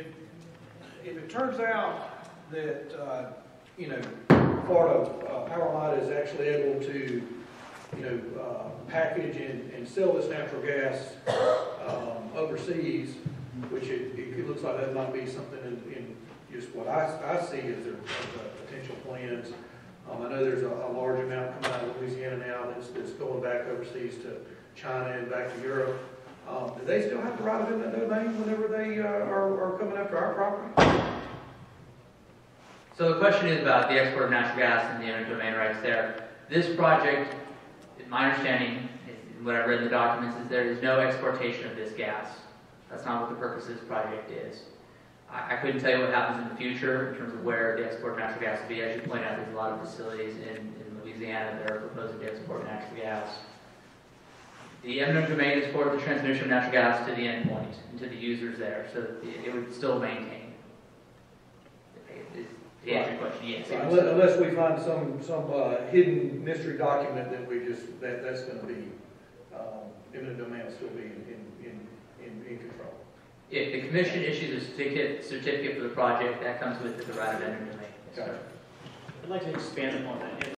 if, if it turns out that, uh, you know, Florida uh, Power is actually able to, you know, uh, package and, and sell this natural gas, um, overseas, which it, it looks like that might be something in, in just what I, I see as their, potential plans. Um, I know there's a, a large amount coming out of Louisiana now that's, that's going back overseas to China and back to Europe. Um, do they still have the right of eminent domain whenever they, uh, are, are coming after our property? So the question is about the export of natural gas and the eminent domain rights there. This project, in my understanding, what I've read in the documents, is there is no exportation of this gas. That's not what the purpose of this project is. I, I couldn't tell you what happens in the future in terms of where the export of natural gas will be. As you point out, there's a lot of facilities in, in Louisiana that are proposing to export natural gas. The eminent domain is for the transmission of natural gas to the endpoint and to the users there, so that it it would still maintain. Is- To answer your question, yes. it would Unless, unless we find some, some, uh, hidden mystery document that we just, that, that's gonna be, um, eminent domain will still be in, in, in, in control. If the commission issues a certificate, certificate for the project, that comes with the right of eminent domain. Gotcha. I'd like to expand upon that.